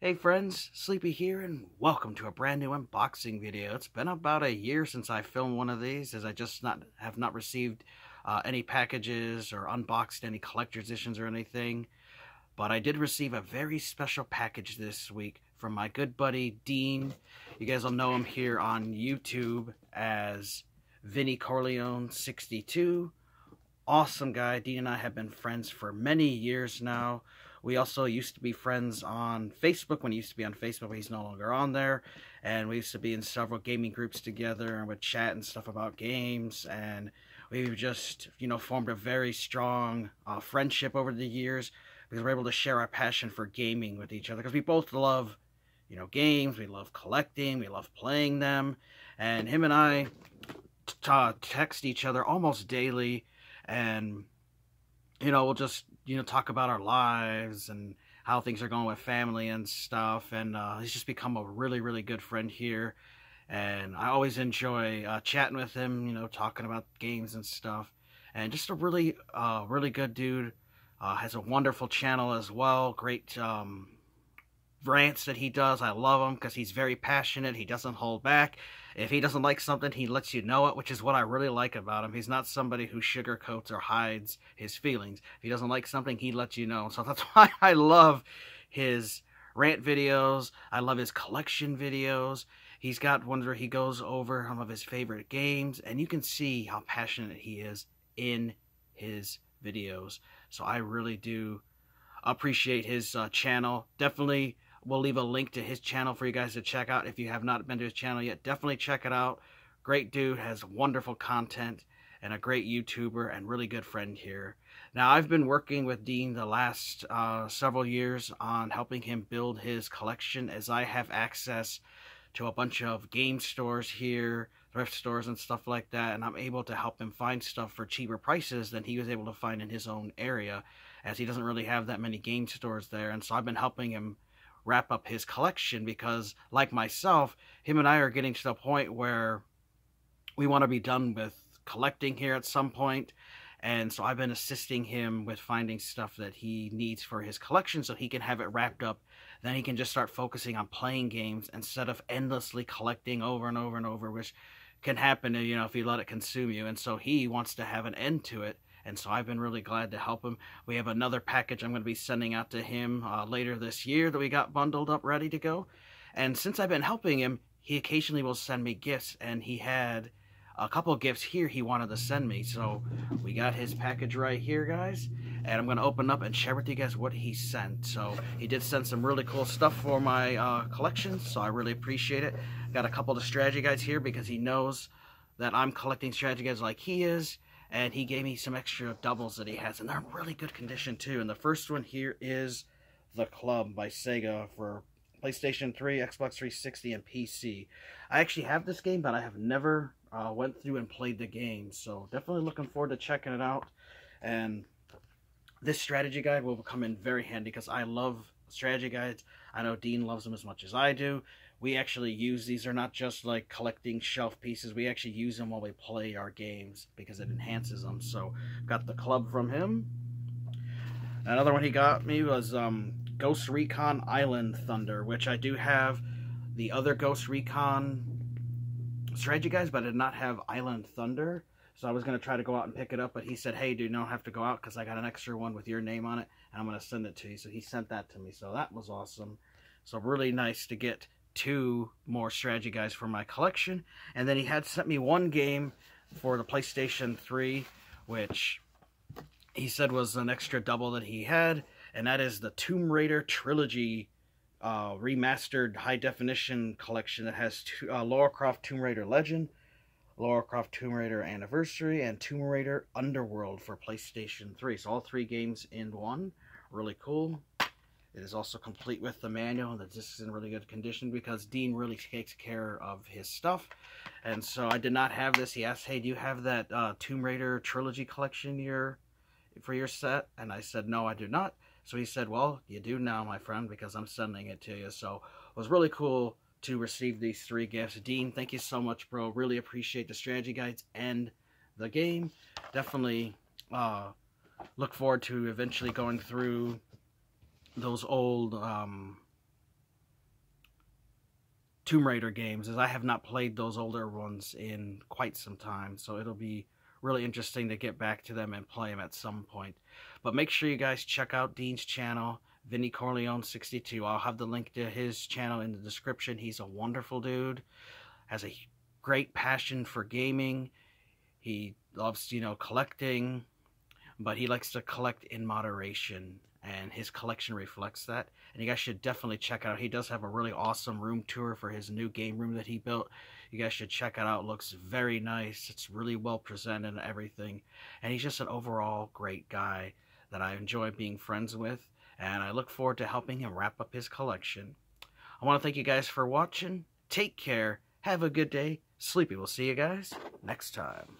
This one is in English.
Hey friends, Sleepy here and welcome to a brand new unboxing video. It's been about a year since I filmed one of these as I just not have not received uh, any packages or unboxed any collector's editions or anything. But I did receive a very special package this week from my good buddy Dean. You guys will know him here on YouTube as Vinnie Corleone 62. Awesome guy. Dean and I have been friends for many years now. We also used to be friends on Facebook when he used to be on Facebook, but he's no longer on there. And we used to be in several gaming groups together and would chat and stuff about games. And we've just, you know, formed a very strong uh, friendship over the years because we're able to share our passion for gaming with each other because we both love, you know, games. We love collecting. We love playing them. And him and I text each other almost daily. And, you know, we'll just you know, talk about our lives and how things are going with family and stuff. And uh, he's just become a really, really good friend here. And I always enjoy uh, chatting with him, you know, talking about games and stuff. And just a really, uh, really good dude. Uh, has a wonderful channel as well. Great um, rants that he does. I love him because he's very passionate. He doesn't hold back. If he doesn't like something, he lets you know it, which is what I really like about him. He's not somebody who sugarcoats or hides his feelings. If he doesn't like something, he lets you know. So that's why I love his rant videos. I love his collection videos. He's got ones where he goes over some of his favorite games, and you can see how passionate he is in his videos. So I really do appreciate his uh, channel. Definitely We'll leave a link to his channel for you guys to check out. If you have not been to his channel yet, definitely check it out. Great dude, has wonderful content, and a great YouTuber, and really good friend here. Now, I've been working with Dean the last uh, several years on helping him build his collection as I have access to a bunch of game stores here, thrift stores and stuff like that, and I'm able to help him find stuff for cheaper prices than he was able to find in his own area, as he doesn't really have that many game stores there, and so I've been helping him wrap up his collection because, like myself, him and I are getting to the point where we want to be done with collecting here at some point. And so I've been assisting him with finding stuff that he needs for his collection so he can have it wrapped up. Then he can just start focusing on playing games instead of endlessly collecting over and over and over, which can happen, you know, if you let it consume you. And so he wants to have an end to it and so I've been really glad to help him. We have another package I'm going to be sending out to him uh, later this year that we got bundled up ready to go. And since I've been helping him, he occasionally will send me gifts, and he had a couple gifts here he wanted to send me. So we got his package right here, guys. And I'm going to open up and share with you guys what he sent. So he did send some really cool stuff for my uh, collection, so I really appreciate it. Got a couple of strategy guides here because he knows that I'm collecting strategy guides like he is and he gave me some extra doubles that he has, and they're in really good condition too. And the first one here is The Club by Sega for PlayStation 3, Xbox 360, and PC. I actually have this game, but I have never uh, went through and played the game, so definitely looking forward to checking it out. And this strategy guide will come in very handy because I love strategy guides. I know Dean loves them as much as I do. We actually use these. They're not just like collecting shelf pieces. We actually use them while we play our games because it enhances them. So got the club from him. Another one he got me was um, ghost recon island thunder which i do have the other ghost recon strategy guys but i did not have island thunder so i was going to try to go out and pick it up but he said hey dude you don't have to go out because i got an extra one with your name on it and i'm going to send it to you. So he sent that to me. So that was awesome. So really nice to get two more strategy guys for my collection. And then he had sent me one game for the PlayStation 3, which he said was an extra double that he had, and that is the Tomb Raider Trilogy uh, remastered high definition collection that has two, uh, Lara Croft Tomb Raider Legend, Lara Croft Tomb Raider Anniversary, and Tomb Raider Underworld for PlayStation 3. So all three games in one. Really cool. It is also complete with the manual. And the disc is in really good condition because Dean really takes care of his stuff. And so I did not have this. He asked, hey, do you have that uh, Tomb Raider trilogy collection your, for your set? And I said, no, I do not. So he said, well, you do now, my friend, because I'm sending it to you. So it was really cool to receive these three gifts. Dean, thank you so much, bro. Really appreciate the strategy guides and the game. Definitely uh, look forward to eventually going through those old um, Tomb Raider games, as I have not played those older ones in quite some time. So it'll be really interesting to get back to them and play them at some point. But make sure you guys check out Dean's channel, Vinnie Corleone 62. I'll have the link to his channel in the description. He's a wonderful dude, has a great passion for gaming. He loves, you know, collecting, but he likes to collect in moderation and his collection reflects that. And you guys should definitely check out. He does have a really awesome room tour for his new game room that he built. You guys should check it out. It looks very nice. It's really well presented and everything. And he's just an overall great guy that I enjoy being friends with. And I look forward to helping him wrap up his collection. I want to thank you guys for watching. Take care. Have a good day. Sleepy. We'll see you guys next time.